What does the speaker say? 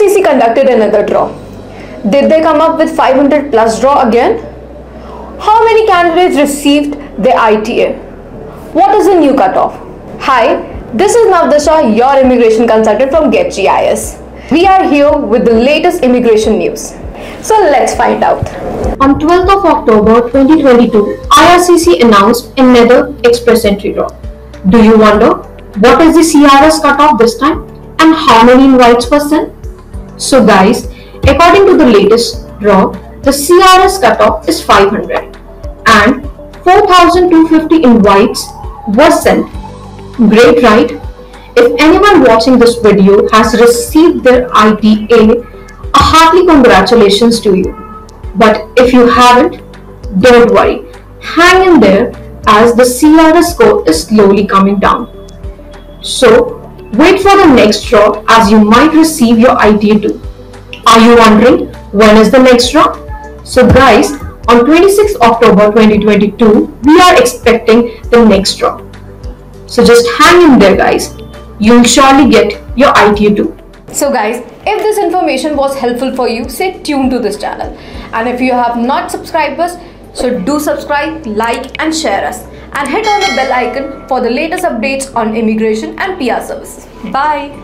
IRCC conducted another draw. Did they come up with 500 plus draw again? How many candidates received their ITA? What is the new cutoff? Hi, this is Navdasha, your immigration consultant from GetGIS. We are here with the latest immigration news. So let's find out. On 12th of October 2022, IRCC announced another express entry draw. Do you wonder what is the CRS cutoff this time and how many invites were sent? So guys, according to the latest draw, the CRS cutoff is 500 and 4250 invites were sent. Great right? If anyone watching this video has received their ITA, a hearty congratulations to you. But if you haven't, don't worry. Hang in there as the CRS score is slowly coming down. So, wait for the next draw as you might receive your ITA too. Are you wondering when is the next draw? So guys, on 26 October 2022, we are expecting the next draw. So just hang in there guys. You'll surely get your ITA too. So guys, if this information was helpful for you, stay tuned to this channel. And if you have not subscribed us, so do subscribe, like and share us. And hit on the bell icon for the latest updates on immigration and PR services. Bye.